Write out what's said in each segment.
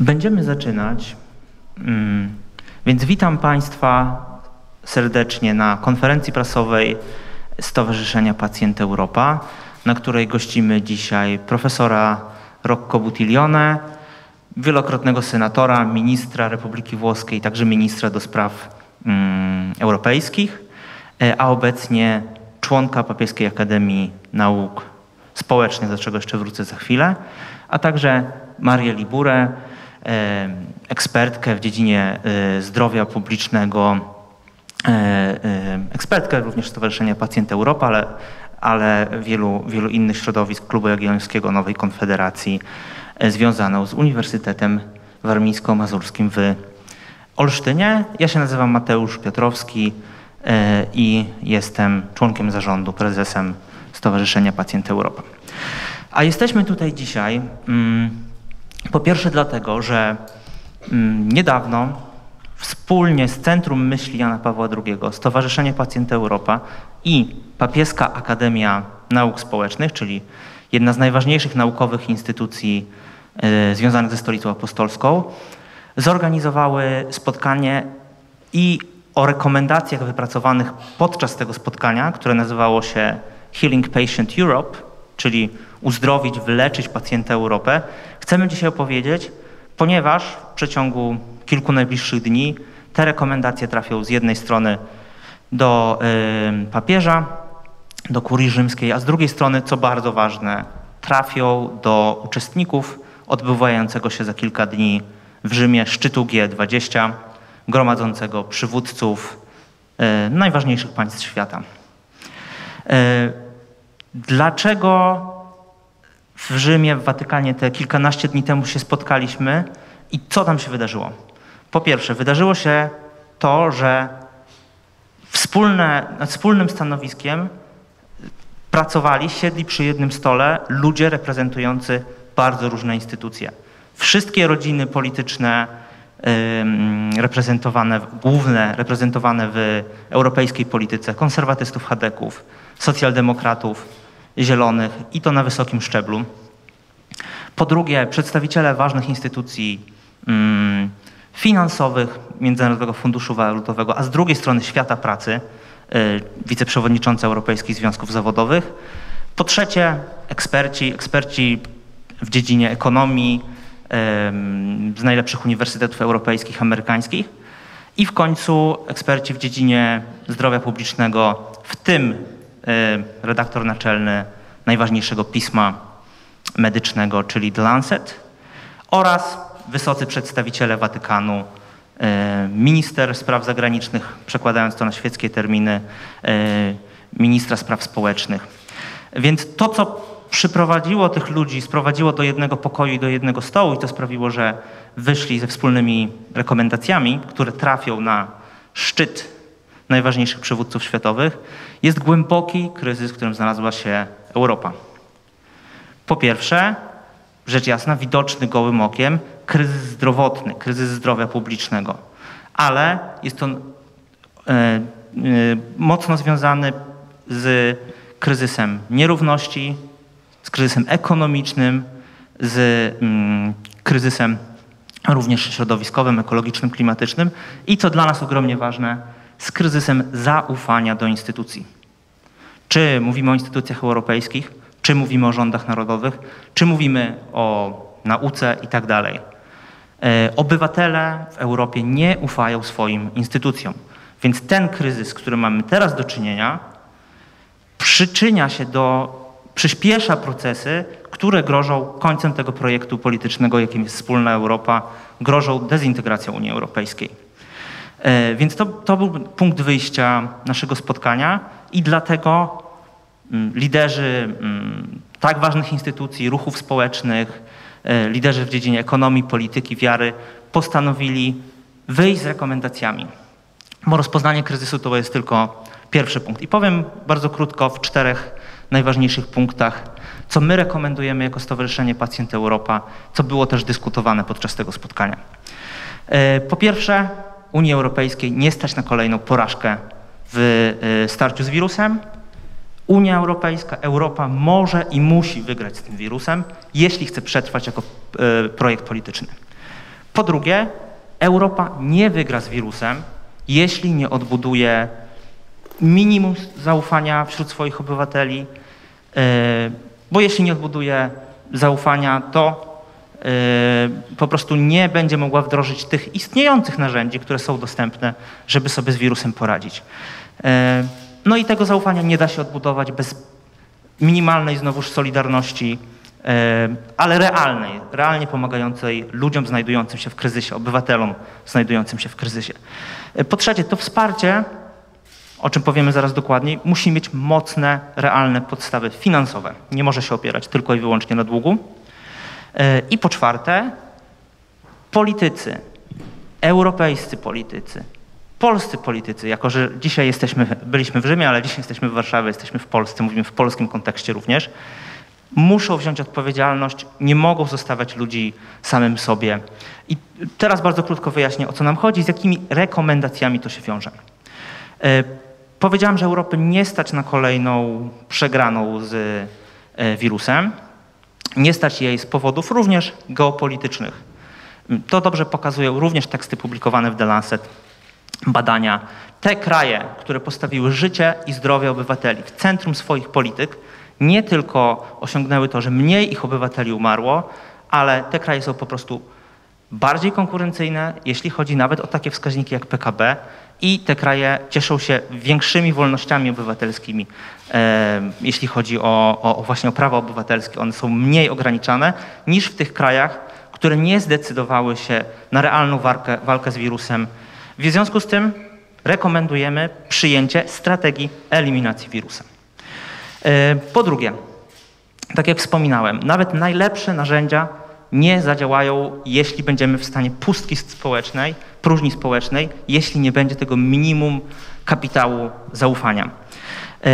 Będziemy zaczynać, mm, więc witam Państwa serdecznie na konferencji prasowej Stowarzyszenia Pacjent Europa, na której gościmy dzisiaj profesora Rocco Buttiglione, wielokrotnego senatora, ministra Republiki Włoskiej, także ministra do spraw mm, europejskich, e, a obecnie członka Papieskiej Akademii Nauk Społecznych, do czego jeszcze wrócę za chwilę, a także Marię Liburę, ekspertkę w dziedzinie e, zdrowia publicznego, ekspertkę również Stowarzyszenia Pacjent Europa, ale, ale wielu, wielu innych środowisk Klubu Jagiellońskiego Nowej Konfederacji związaną z Uniwersytetem Warmińsko-Mazurskim w Olsztynie. Ja się nazywam Mateusz Piotrowski i jestem członkiem zarządu, prezesem Stowarzyszenia Pacjent Europa. A jesteśmy tutaj dzisiaj mm, po pierwsze dlatego, że mm, niedawno wspólnie z Centrum Myśli Jana Pawła II, Stowarzyszenie Pacjent Europa i Papieska Akademia Nauk Społecznych, czyli jedna z najważniejszych naukowych instytucji y, związanych ze Stolicą Apostolską, zorganizowały spotkanie i o rekomendacjach wypracowanych podczas tego spotkania, które nazywało się Healing Patient Europe, czyli uzdrowić, wyleczyć pacjenta Europę, chcemy dzisiaj opowiedzieć, ponieważ w przeciągu kilku najbliższych dni te rekomendacje trafią z jednej strony do y, papieża, do kurii rzymskiej, a z drugiej strony, co bardzo ważne, trafią do uczestników odbywającego się za kilka dni w Rzymie szczytu G20, gromadzącego przywódców y, najważniejszych państw świata. Y, dlaczego w Rzymie, w Watykanie te kilkanaście dni temu się spotkaliśmy i co tam się wydarzyło? Po pierwsze, wydarzyło się to, że wspólne, nad wspólnym stanowiskiem pracowali, siedli przy jednym stole ludzie reprezentujący bardzo różne instytucje. Wszystkie rodziny polityczne reprezentowane, główne reprezentowane w europejskiej polityce, konserwatystów, chadeków, socjaldemokratów, zielonych i to na wysokim szczeblu. Po drugie, przedstawiciele ważnych instytucji mm, finansowych, Międzynarodowego Funduszu Walutowego, a z drugiej strony świata pracy, y, wiceprzewodniczący Europejskich Związków Zawodowych. Po trzecie, eksperci, eksperci w dziedzinie ekonomii z najlepszych uniwersytetów europejskich, amerykańskich. I w końcu eksperci w dziedzinie zdrowia publicznego, w tym redaktor naczelny najważniejszego pisma medycznego, czyli The Lancet, oraz wysocy przedstawiciele Watykanu, y, minister spraw zagranicznych, przekładając to na świeckie terminy, y, ministra spraw społecznych. Więc to, co przyprowadziło tych ludzi, sprowadziło do jednego pokoju i do jednego stołu i to sprawiło, że wyszli ze wspólnymi rekomendacjami, które trafią na szczyt najważniejszych przywódców światowych, jest głęboki kryzys, w którym znalazła się Europa. Po pierwsze, rzecz jasna, widoczny gołym okiem, kryzys zdrowotny, kryzys zdrowia publicznego, ale jest on e, e, mocno związany z kryzysem nierówności, z kryzysem ekonomicznym, z mm, kryzysem również środowiskowym, ekologicznym, klimatycznym i co dla nas ogromnie ważne, z kryzysem zaufania do instytucji. Czy mówimy o instytucjach europejskich, czy mówimy o rządach narodowych, czy mówimy o nauce i tak dalej. E, obywatele w Europie nie ufają swoim instytucjom. Więc ten kryzys, z którym mamy teraz do czynienia, przyczynia się do, przyspiesza procesy, które grożą końcem tego projektu politycznego, jakim jest wspólna Europa, grożą dezintegracją Unii Europejskiej. E, więc to, to był punkt wyjścia naszego spotkania i dlatego mm, liderzy mm, tak ważnych instytucji, ruchów społecznych, e, liderzy w dziedzinie ekonomii, polityki, wiary postanowili wyjść z rekomendacjami. Bo rozpoznanie kryzysu to jest tylko pierwszy punkt. I powiem bardzo krótko w czterech najważniejszych punktach, co my rekomendujemy jako Stowarzyszenie Pacjent Europa, co było też dyskutowane podczas tego spotkania. E, po pierwsze, Unii Europejskiej nie stać na kolejną porażkę w y, starciu z wirusem. Unia Europejska, Europa może i musi wygrać z tym wirusem, jeśli chce przetrwać jako y, projekt polityczny. Po drugie, Europa nie wygra z wirusem, jeśli nie odbuduje minimum zaufania wśród swoich obywateli, e, bo jeśli nie odbuduje zaufania, to e, po prostu nie będzie mogła wdrożyć tych istniejących narzędzi, które są dostępne, żeby sobie z wirusem poradzić. E, no i tego zaufania nie da się odbudować bez minimalnej znowuż solidarności, ale realnej, realnie pomagającej ludziom znajdującym się w kryzysie, obywatelom znajdującym się w kryzysie. Po trzecie, to wsparcie o czym powiemy zaraz dokładniej, musi mieć mocne, realne podstawy finansowe. Nie może się opierać tylko i wyłącznie na długu. E, I po czwarte, politycy, europejscy politycy, polscy politycy, jako że dzisiaj jesteśmy, byliśmy w Rzymie, ale dzisiaj jesteśmy w Warszawie, jesteśmy w Polsce, mówimy w polskim kontekście również, muszą wziąć odpowiedzialność, nie mogą zostawiać ludzi samym sobie. I teraz bardzo krótko wyjaśnię, o co nam chodzi, z jakimi rekomendacjami to się wiąże. E, Powiedziałam, że Europy nie stać na kolejną przegraną z e, wirusem. Nie stać jej z powodów również geopolitycznych. To dobrze pokazują również teksty publikowane w The Lancet, badania. Te kraje, które postawiły życie i zdrowie obywateli w centrum swoich polityk, nie tylko osiągnęły to, że mniej ich obywateli umarło, ale te kraje są po prostu bardziej konkurencyjne, jeśli chodzi nawet o takie wskaźniki jak PKB, i te kraje cieszą się większymi wolnościami obywatelskimi, e, jeśli chodzi o, o, właśnie o prawa obywatelskie. One są mniej ograniczane niż w tych krajach, które nie zdecydowały się na realną walkę, walkę z wirusem. W związku z tym rekomendujemy przyjęcie strategii eliminacji wirusa. E, po drugie, tak jak wspominałem, nawet najlepsze narzędzia nie zadziałają, jeśli będziemy w stanie pustki społecznej, próżni społecznej, jeśli nie będzie tego minimum kapitału zaufania. E,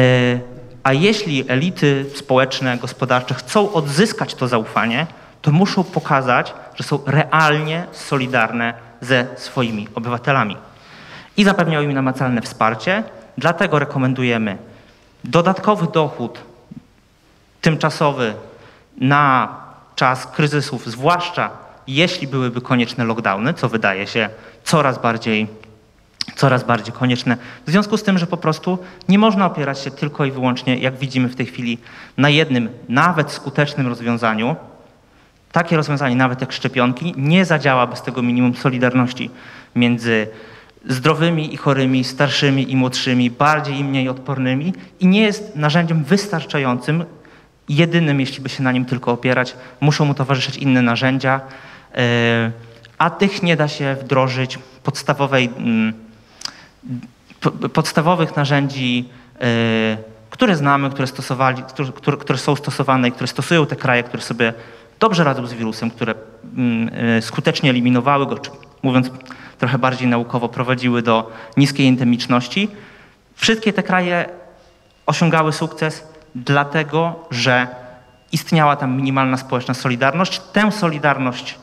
a jeśli elity społeczne, gospodarcze chcą odzyskać to zaufanie, to muszą pokazać, że są realnie solidarne ze swoimi obywatelami. I zapewniają im namacalne wsparcie, dlatego rekomendujemy dodatkowy dochód tymczasowy na czas kryzysów, zwłaszcza jeśli byłyby konieczne lockdowny, co wydaje się coraz bardziej, coraz bardziej konieczne. W związku z tym, że po prostu nie można opierać się tylko i wyłącznie, jak widzimy w tej chwili, na jednym, nawet skutecznym rozwiązaniu. Takie rozwiązanie, nawet jak szczepionki, nie zadziała bez tego minimum solidarności między zdrowymi i chorymi, starszymi i młodszymi, bardziej i mniej odpornymi i nie jest narzędziem wystarczającym, jedynym, jeśli by się na nim tylko opierać. Muszą mu towarzyszyć inne narzędzia, e, a tych nie da się wdrożyć podstawowej, mm, podstawowych narzędzi, e, które znamy, które, stosowali, które, które są stosowane i które stosują te kraje, które sobie dobrze radzą z wirusem, które mm, e, skutecznie eliminowały go, czy mówiąc trochę bardziej naukowo, prowadziły do niskiej endemiczności. Wszystkie te kraje osiągały sukces dlatego że istniała tam minimalna społeczna solidarność. Tę solidarność,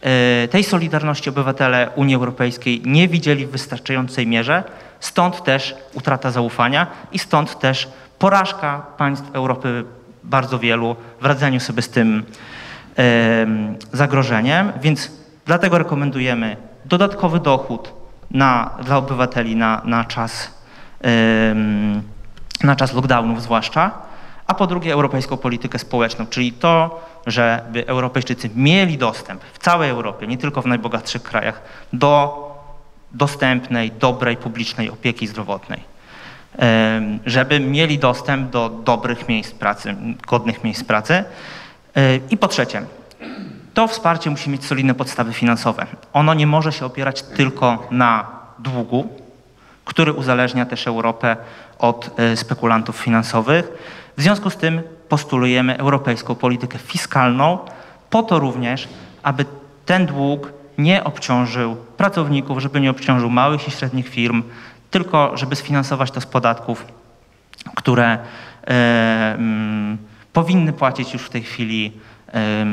e, tej solidarności obywatele Unii Europejskiej nie widzieli w wystarczającej mierze, stąd też utrata zaufania i stąd też porażka państw Europy bardzo wielu w radzeniu sobie z tym zagrożeniem, więc dlatego rekomendujemy dodatkowy dochód na, dla obywateli na, na czas na czas lockdownów zwłaszcza, a po drugie europejską politykę społeczną, czyli to, żeby Europejczycy mieli dostęp w całej Europie, nie tylko w najbogatszych krajach, do dostępnej, dobrej, publicznej opieki zdrowotnej. Żeby mieli dostęp do dobrych miejsc pracy, godnych miejsc pracy. I po trzecie, to wsparcie musi mieć solidne podstawy finansowe. Ono nie może się opierać tylko na długu, który uzależnia też Europę od e, spekulantów finansowych. W związku z tym postulujemy europejską politykę fiskalną, po to również, aby ten dług nie obciążył pracowników, żeby nie obciążył małych i średnich firm, tylko żeby sfinansować to z podatków, które m, powinny płacić już w tej chwili e,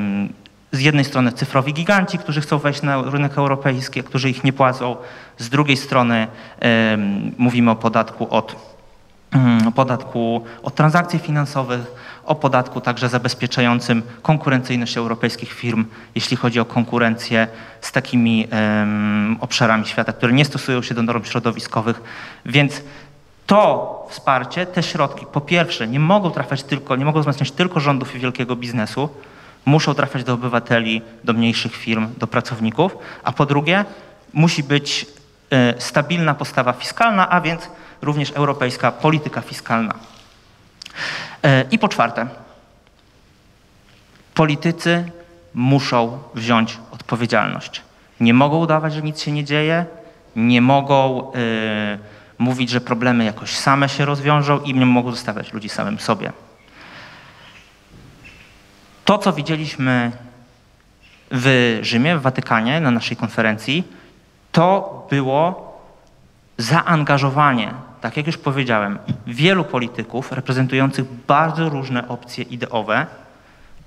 z jednej strony cyfrowi giganci, którzy chcą wejść na rynek europejski, którzy ich nie płacą, z drugiej strony mówimy o podatku od o podatku od transakcji finansowych, o podatku także zabezpieczającym konkurencyjność europejskich firm, jeśli chodzi o konkurencję z takimi um, obszarami świata, które nie stosują się do norm środowiskowych. Więc to wsparcie, te środki, po pierwsze, nie mogą trafiać tylko, nie mogą wzmacniać tylko rządów i wielkiego biznesu, muszą trafiać do obywateli, do mniejszych firm, do pracowników, a po drugie, musi być y, stabilna postawa fiskalna, a więc również europejska polityka fiskalna. Y, I po czwarte, politycy muszą wziąć odpowiedzialność. Nie mogą udawać, że nic się nie dzieje, nie mogą y, mówić, że problemy jakoś same się rozwiążą i nie mogą zostawiać ludzi samym sobie. To, co widzieliśmy w Rzymie, w Watykanie na naszej konferencji, to było zaangażowanie, tak jak już powiedziałem, wielu polityków reprezentujących bardzo różne opcje ideowe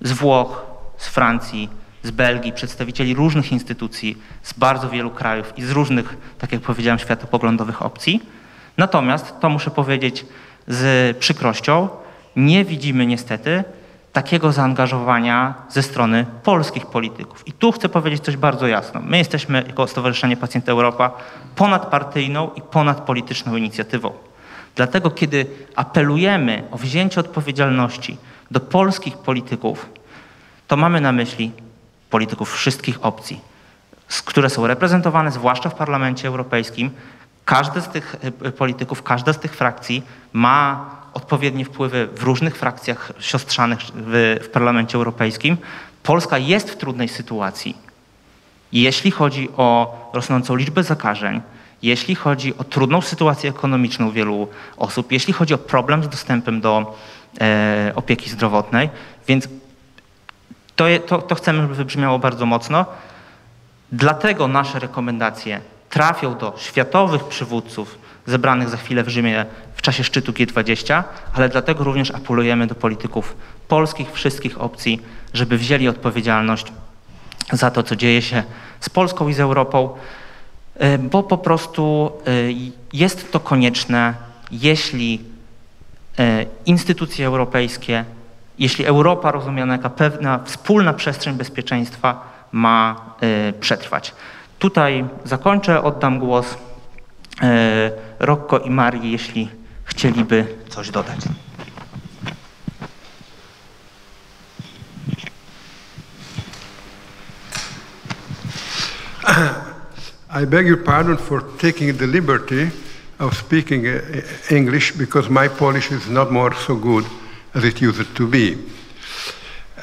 z Włoch, z Francji, z Belgii, przedstawicieli różnych instytucji z bardzo wielu krajów i z różnych, tak jak powiedziałem, światopoglądowych opcji. Natomiast, to muszę powiedzieć z przykrością, nie widzimy niestety takiego zaangażowania ze strony polskich polityków. I tu chcę powiedzieć coś bardzo jasno. My jesteśmy jako Stowarzyszenie Pacjent Europa ponadpartyjną i ponadpolityczną inicjatywą. Dlatego, kiedy apelujemy o wzięcie odpowiedzialności do polskich polityków, to mamy na myśli polityków wszystkich opcji, które są reprezentowane zwłaszcza w Parlamencie Europejskim, każdy z tych e, polityków, każda z tych frakcji ma odpowiednie wpływy w różnych frakcjach siostrzanych w, w Parlamencie Europejskim. Polska jest w trudnej sytuacji, jeśli chodzi o rosnącą liczbę zakażeń, jeśli chodzi o trudną sytuację ekonomiczną wielu osób, jeśli chodzi o problem z dostępem do e, opieki zdrowotnej, więc to, to, to chcemy, żeby wybrzmiało bardzo mocno. Dlatego nasze rekomendacje trafią do światowych przywódców zebranych za chwilę w Rzymie czasie szczytu G20, ale dlatego również apelujemy do polityków polskich, wszystkich opcji, żeby wzięli odpowiedzialność za to, co dzieje się z Polską i z Europą, e, bo po prostu e, jest to konieczne, jeśli e, instytucje europejskie, jeśli Europa rozumiana jako pewna wspólna przestrzeń bezpieczeństwa ma przetrwać. Tutaj zakończę, oddam głos Rocco i Marii, jeśli chcieliby coś dodać. I beg your pardon for taking the liberty of speaking uh, English because my Polish is not more so good as it used to be.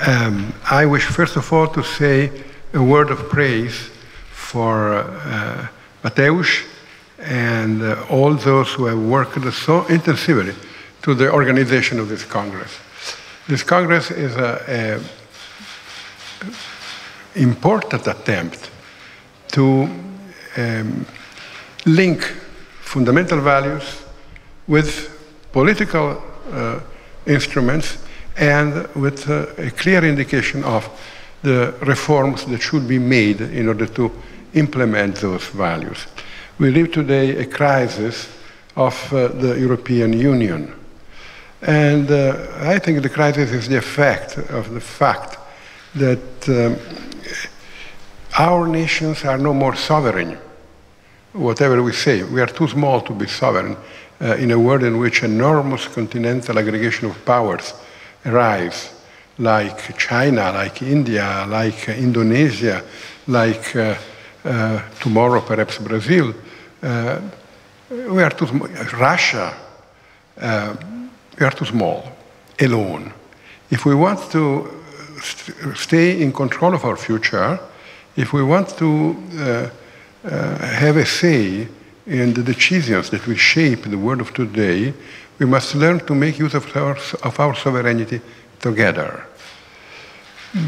Um, I wish first of all to say a word of praise for uh, Mateusz and uh, all those who have worked so intensively to the organization of this Congress. This Congress is an important attempt to um, link fundamental values with political uh, instruments and with uh, a clear indication of the reforms that should be made in order to implement those values. We live today a crisis of uh, the European Union. And uh, I think the crisis is the effect of the fact that um, our nations are no more sovereign. Whatever we say, we are too small to be sovereign uh, in a world in which enormous continental aggregation of powers arise, like China, like India, like Indonesia, like uh, uh, tomorrow perhaps Brazil, we are too small. Russia, uh, we are too small, alone. If we want to st stay in control of our future, if we want to have a say in the decisions that will shape the world of today, we must learn to make use of our, of our sovereignty together.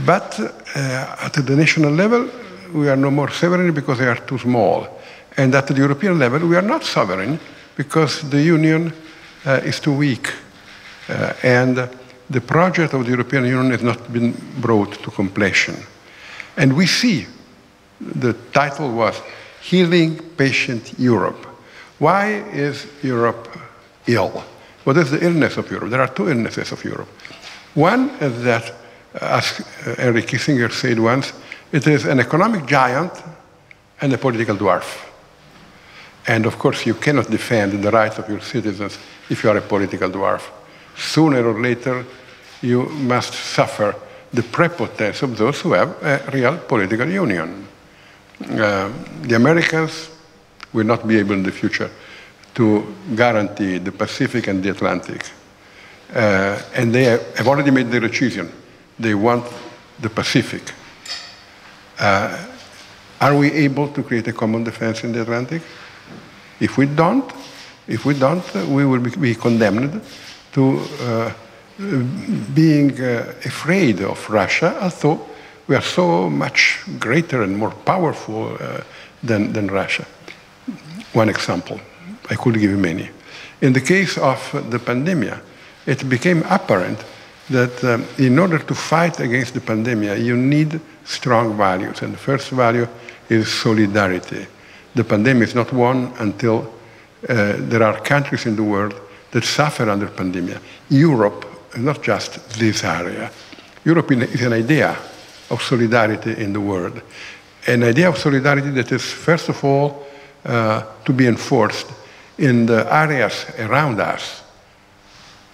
But uh, at the national level, we are no more sovereign because they are too small. And at the European level, we are not sovereign because the Union uh, is too weak. Uh, and the project of the European Union has not been brought to completion. And we see the title was Healing Patient Europe. Why is Europe ill? what is the illness of Europe? There are two illnesses of Europe. One is that, as Henry Kissinger said once, it is an economic giant and a political dwarf. And of course, you cannot defend the rights of your citizens if you are a political dwarf. Sooner or later, you must suffer the prepotence of those who have a real political union. Uh, the Americans will not be able in the future to guarantee the Pacific and the Atlantic. Uh, and they have already made their decision. They want the Pacific. Uh, are we able to create a common defense in the Atlantic? If we don't, if we don't, we will be condemned to uh, being uh, afraid of Russia, although we are so much greater and more powerful uh, than, than Russia. One example, I could give you many. In the case of the pandemic, it became apparent that um, in order to fight against the pandemic, you need strong values. And the first value is solidarity. The pandemic is not won until uh, there are countries in the world that suffer under pandemic. Europe, not just this area. Europe is an idea of solidarity in the world. An idea of solidarity that is, first of all, uh, to be enforced in the areas around us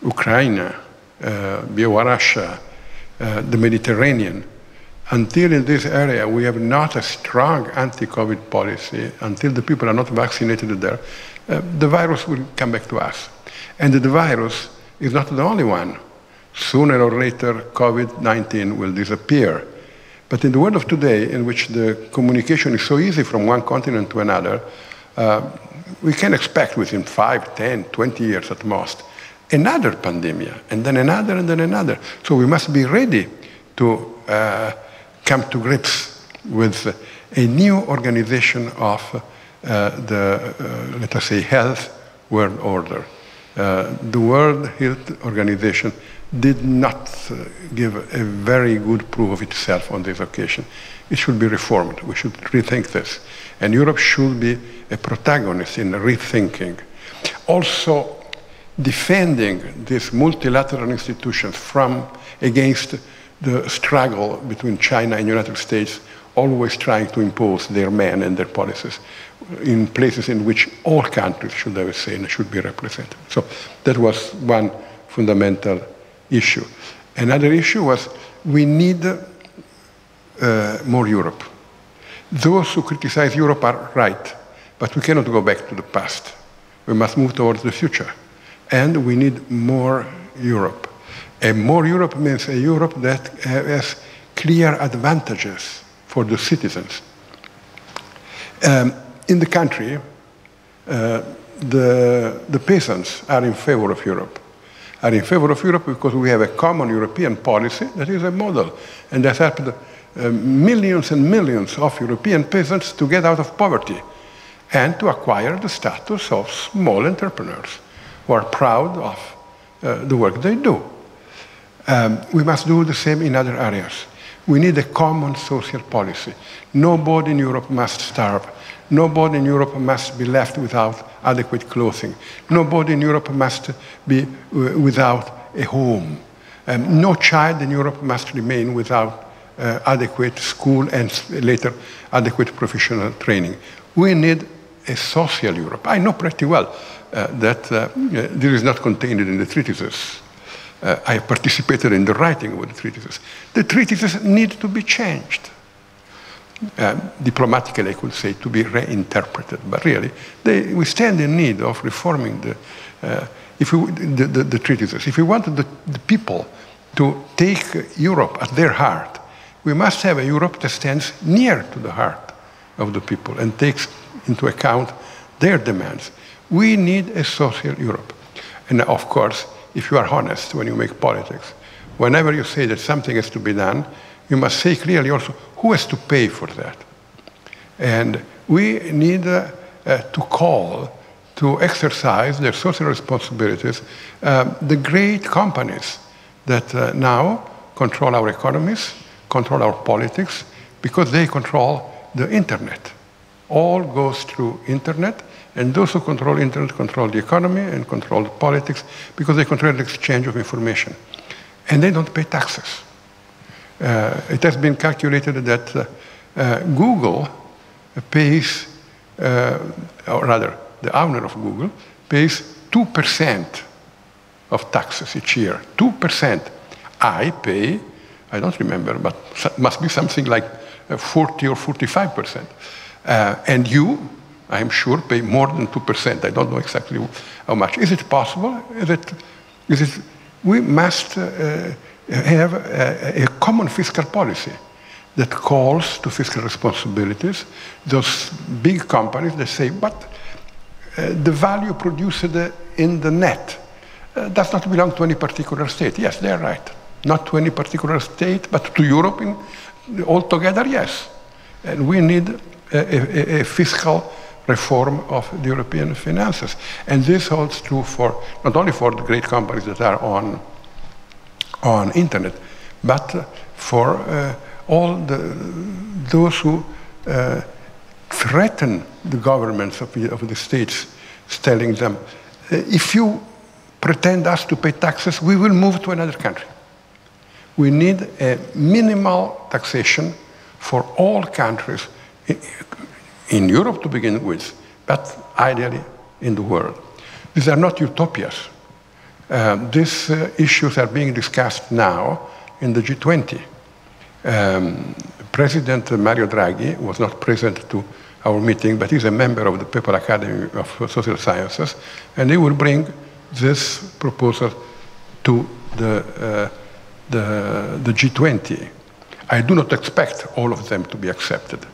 Ukraine, uh, uh, the Mediterranean. Until in this area we have not a strong anti COVID policy, until the people are not vaccinated there, uh, the virus will come back to us. And the virus is not the only one. Sooner or later, COVID 19 will disappear. But in the world of today, in which the communication is so easy from one continent to another, uh, we can expect within 5, 10, 20 years at most another pandemic, and then another, and then another. So we must be ready to uh, come to grips with a new organization of uh, the, uh, let us say, health world order. Uh, the World Health Organization did not uh, give a very good proof of itself on this occasion. It should be reformed. We should rethink this. And Europe should be a protagonist in rethinking. Also, defending these multilateral institutions from against the struggle between China and United States, always trying to impose their men and their policies in places in which all countries should have a say and should be represented. So that was one fundamental issue. Another issue was we need uh, more Europe. Those who criticize Europe are right, but we cannot go back to the past. We must move towards the future. And we need more Europe. And more Europe means a Europe that has clear advantages for the citizens. Um, in the country, uh, the, the peasants are in favor of Europe. Are in favor of Europe because we have a common European policy that is a model and that helped uh, millions and millions of European peasants to get out of poverty and to acquire the status of small entrepreneurs who are proud of uh, the work they do. Um, we must do the same in other areas. We need a common social policy. Nobody in Europe must starve. Nobody in Europe must be left without adequate clothing. Nobody in Europe must be uh, without a home. Um, no child in Europe must remain without uh, adequate school and later adequate professional training. We need a social Europe. I know pretty well uh, that uh, this is not contained in the treatises. Uh, I participated in the writing of the treatises. The treatises need to be changed. Um, diplomatically, I could say, to be reinterpreted, but really, they, we stand in need of reforming the, uh, if we, the, the, the, treatises. If we want the, the people to take Europe at their heart, we must have a Europe that stands near to the heart of the people and takes into account their demands. We need a social Europe. And of course, if you are honest when you make politics, whenever you say that something has to be done, you must say clearly also who has to pay for that. And we need uh, uh, to call to exercise their social responsibilities um, the great companies that uh, now control our economies, control our politics, because they control the internet. All goes through internet, And those who control internet control the economy and control the politics because they control the exchange of information. And they don't pay taxes. Uh, it has been calculated that uh, uh, Google pays, uh, or rather, the owner of Google pays 2% of taxes each year. 2%. I pay, I don't remember, but must be something like uh, 40 or 45%. Uh, and you, I'm sure, pay more than 2%. I don't know exactly how much. Is it possible? Is it, we must have a, a common fiscal policy that calls to fiscal responsibilities. Those big companies, they say, but uh, the value produced in the net uh, does not belong to any particular state. Yes, they're right. Not to any particular state, but to Europe in, altogether, yes. And we need a, a, a fiscal reform of the European finances. And this holds true for not only for the great companies that are on on internet, but for uh, all the, those who uh, threaten the governments of the, of the states, telling them, uh, if you pretend us to pay taxes, we will move to another country. We need a minimal taxation for all countries in Europe to begin with, but ideally in the world. These are not utopias. Um, these uh, issues are being discussed now in the G20. Um, President Mario Draghi was not present to our meeting, but he's a member of the People Academy of Social Sciences, and he will bring this proposal to the, uh, the, the G20. I do not expect all of them to be accepted,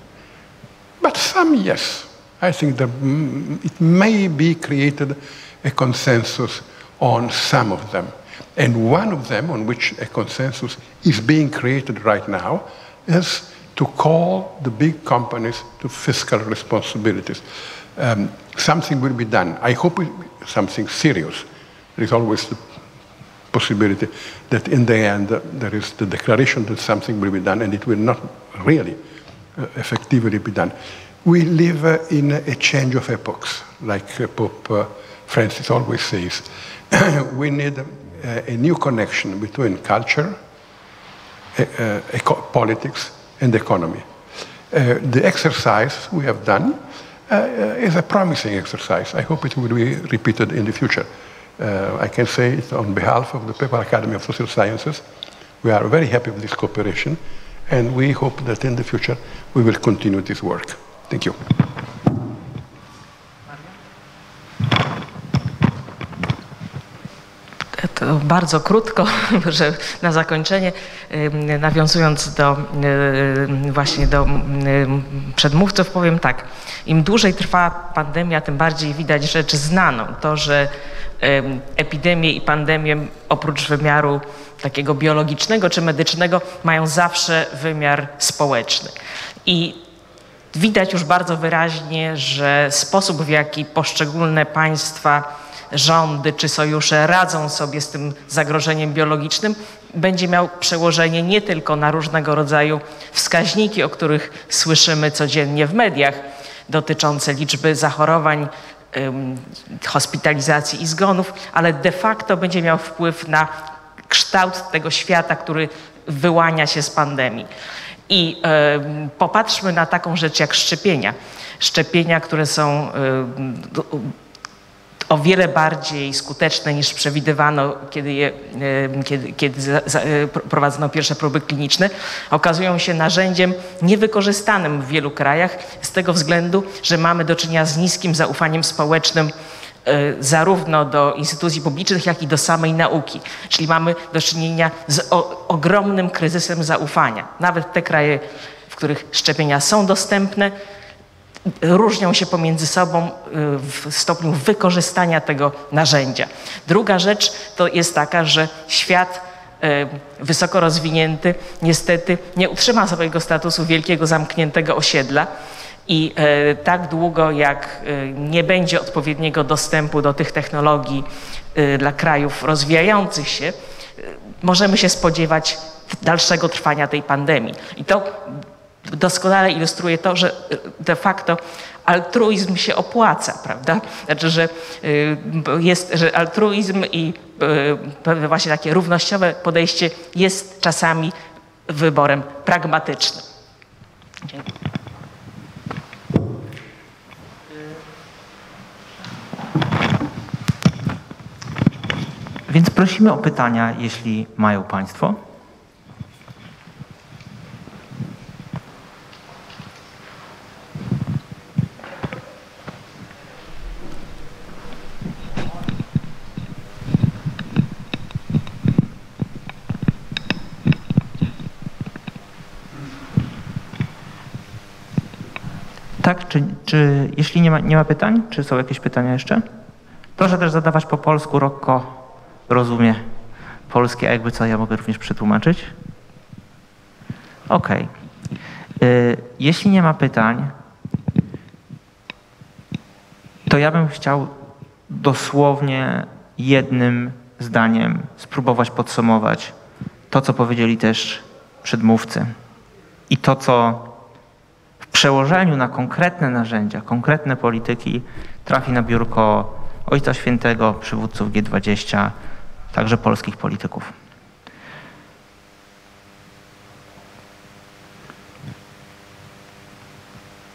but some, yes. I think that mm, it may be created a consensus on some of them. And one of them, on which a consensus is being created right now, is to call the big companies to fiscal responsibilities. Um, something will be done. I hope it, something serious. There is always the possibility that in the end uh, there is the declaration that something will be done and it will not really effectively be done. We live in a change of epochs, like uh, Pope uh, Francis always says. we need a, new connection between culture, politics, and economy. The exercise we have done is a promising exercise. I hope it will be repeated in the future. Uh, I can say it on behalf of the Papal Academy of Social Sciences. We are very happy with this cooperation, and we hope that in the future we will continue this work. Thank you. To bardzo krótko, że na zakończenie, nawiązując do właśnie do przedmówców, powiem tak. Im dłużej trwa pandemia, tym bardziej widać rzecz znaną. To, że epidemie i pandemie oprócz wymiaru takiego biologicznego czy medycznego mają zawsze wymiar społeczny. I widać już bardzo wyraźnie, że sposób w jaki poszczególne państwa rządy czy sojusze radzą sobie z tym zagrożeniem biologicznym, będzie miał przełożenie nie tylko na różnego rodzaju wskaźniki, o których słyszymy codziennie w mediach, dotyczące liczby zachorowań, hospitalizacji i zgonów, ale de facto będzie miał wpływ na kształt tego świata, który wyłania się z pandemii. I popatrzmy na taką rzecz jak szczepienia. Szczepienia, które są o wiele bardziej skuteczne niż przewidywano, kiedy, je, kiedy, kiedy za, za, e, prowadzono pierwsze próby kliniczne, okazują się narzędziem niewykorzystanym w wielu krajach z tego względu, że mamy do czynienia z niskim zaufaniem społecznym e, zarówno do instytucji publicznych, jak i do samej nauki. Czyli mamy do czynienia z o, ogromnym kryzysem zaufania. Nawet te kraje, w których szczepienia są dostępne, różnią się pomiędzy sobą y, w stopniu wykorzystania tego narzędzia. Druga rzecz to jest taka, że świat y, wysoko rozwinięty niestety nie utrzyma swojego statusu wielkiego zamkniętego osiedla. I y, tak długo, jak nie będzie odpowiedniego dostępu do tych technologii dla krajów rozwijających się, możemy się spodziewać dalszego trwania tej pandemii. I to doskonale ilustruje to, że de facto altruizm się opłaca, prawda? Znaczy, że y, jest, że altruizm i y, właśnie takie równościowe podejście jest czasami wyborem pragmatycznym. Dziękuję. Więc prosimy o pytania, jeśli mają Państwo. Tak, czy, czy jeśli nie ma, nie ma pytań, czy są jakieś pytania jeszcze? Proszę też zadawać po polsku, Rokko rozumie polskie, a jakby co, ja mogę również przetłumaczyć. Ok. Jeśli nie ma pytań, to ja bym chciał dosłownie jednym zdaniem spróbować podsumować to, co powiedzieli też przedmówcy i to, co przełożeniu na konkretne narzędzia, konkretne polityki trafi na biurko Ojca Świętego, przywódców G20, także polskich polityków.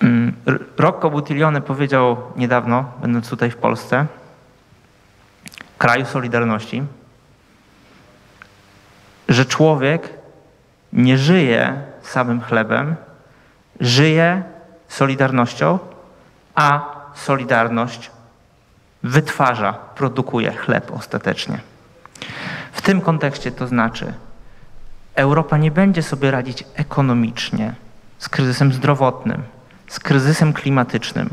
Mm, Rocco Buttiglione powiedział niedawno, będąc tutaj w Polsce, kraju Solidarności, że człowiek nie żyje samym chlebem, żyje Solidarnością, a Solidarność wytwarza, produkuje chleb ostatecznie. W tym kontekście to znaczy, Europa nie będzie sobie radzić ekonomicznie z kryzysem zdrowotnym, z kryzysem klimatycznym,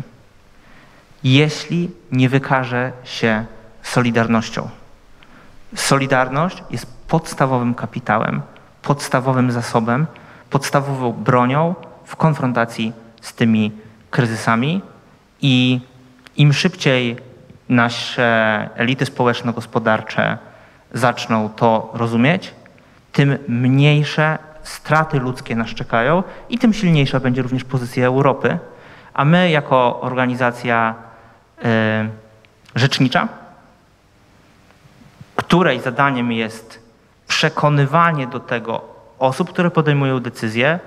jeśli nie wykaże się solidarnością. Solidarność jest podstawowym kapitałem, podstawowym zasobem, podstawową bronią w konfrontacji z tymi kryzysami i im szybciej nasze elity społeczno-gospodarcze zaczną to rozumieć, tym mniejsze straty ludzkie nas czekają i tym silniejsza będzie również pozycja Europy. A my, jako organizacja y, rzecznicza, której zadaniem jest przekonywanie do tego osób, które podejmują decyzje,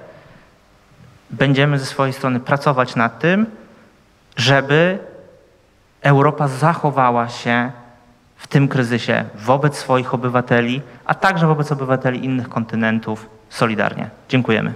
będziemy ze swojej strony pracować nad tym, żeby Europa zachowała się w tym kryzysie wobec swoich obywateli, a także wobec obywateli innych kontynentów solidarnie. Dziękujemy.